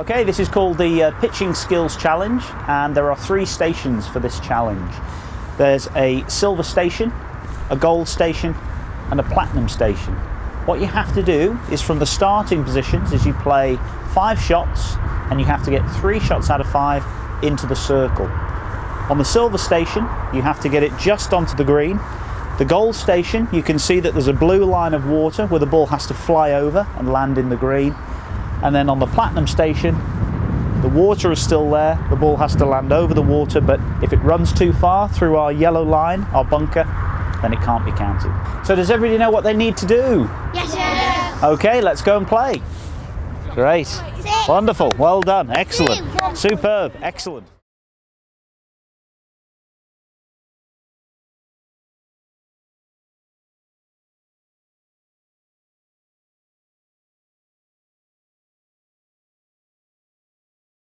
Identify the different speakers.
Speaker 1: Okay, this is called the uh, Pitching Skills Challenge, and there are three stations for this challenge. There's a silver station, a gold station, and a platinum station. What you have to do is from the starting positions is you play five shots, and you have to get three shots out of five into the circle. On the silver station, you have to get it just onto the green. The gold station, you can see that there's a blue line of water where the ball has to fly over and land in the green. And then on the platinum station, the water is still there. The ball has to land over the water, but if it runs too far through our yellow line, our bunker, then it can't be counted. So does everybody know what they need to do?
Speaker 2: Yes, sir.
Speaker 1: Okay, let's go and play. Great. Wonderful. Well done. Excellent. Superb. Excellent.